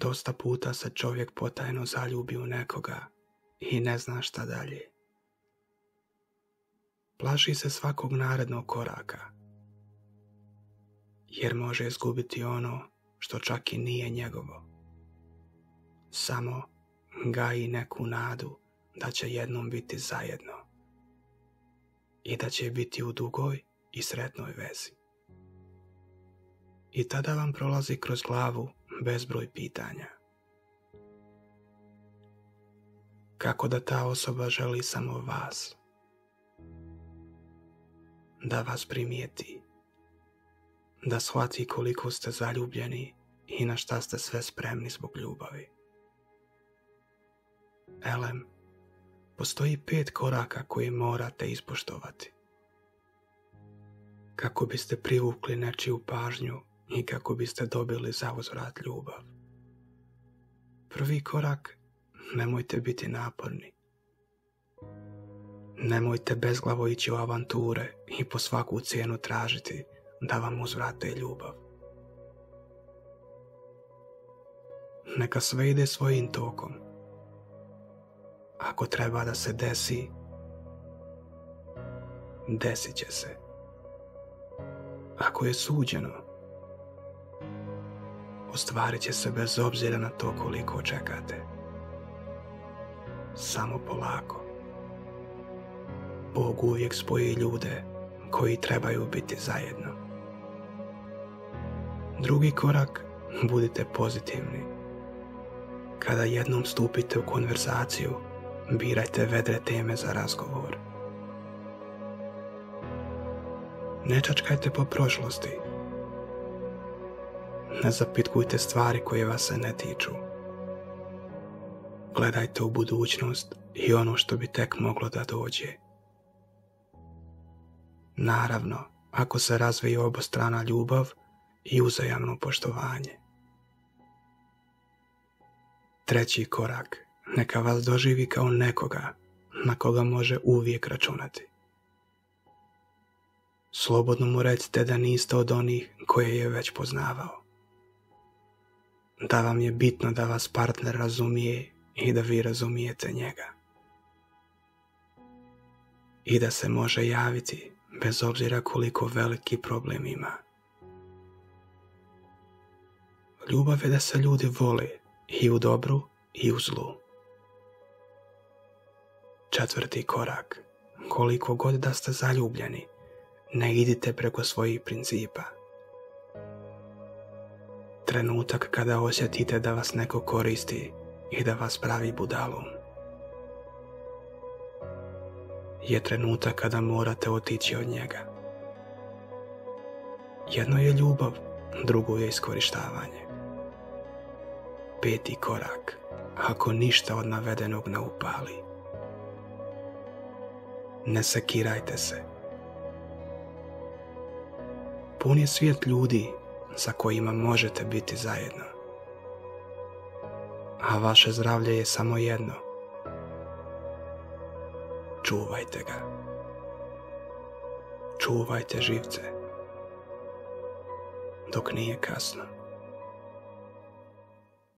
Dosta puta se čovjek potajno zaljubi u nekoga i ne zna šta dalje. Plaši se svakog narednog koraka, jer može izgubiti ono što čak i nije njegovo. Samo gaji neku nadu da će jednom biti zajedno i da će biti u dugoj i sretnoj vezi. I tada vam prolazi kroz glavu bezbroj pitanja. Kako da ta osoba želi samo vas? Da vas primijeti, da shvati koliko ste zaljubljeni i na šta ste sve spremni zbog ljubavi. Elem, postoji pet koraka koje morate ispoštovati. Kako biste privukli nečiju pažnju i kako biste dobili za uzvrat ljubav. Prvi korak, nemojte biti naporni. Nemojte bezglavo ići u avanture i po svaku cijenu tražiti da vam uzvrate ljubav. Neka sve ide svojim tokom. Ako treba da se desi, desit će se. Ako je suđeno, ostvarit će se bez obzira na to koliko čekate. Samo polako. Bog uvijek spoji ljude koji trebaju biti zajedno. Drugi korak, budite pozitivni. Kada jednom stupite u konverzaciju, birajte vedre teme za razgovor. Ne čačkajte po prošlosti, ne zapitkujte stvari koje vas se ne tiču. Gledajte u budućnost i ono što bi tek moglo da dođe. Naravno, ako se razvije obostrana ljubav i uzajamno poštovanje. Treći korak, neka vas doživi kao nekoga na koga može uvijek računati. Slobodno mu recite da niste od onih koje je već poznavao da vam je bitno da vas partner razumije i da vi razumijete njega. I da se može javiti bez obzira koliko veliki problem ima. Ljubav je da se ljudi vole i u dobru i u zlu. Četvrti korak. Koliko god da ste zaljubljeni, ne idite preko svojih principa trenutak kada osjetite da vas neko koristi i da vas pravi budalom. Je trenutak kada morate otići od njega. Jedno je ljubav, drugo je iskorištavanje. Peti korak, ako ništa od navedenog ne upali. Ne sekirajte se. Pun je svijet ljudi sa kojima možete biti zajedno. A vaše zdravlje je samo jedno. Čuvajte ga. Čuvajte živce. Dok nije kasno.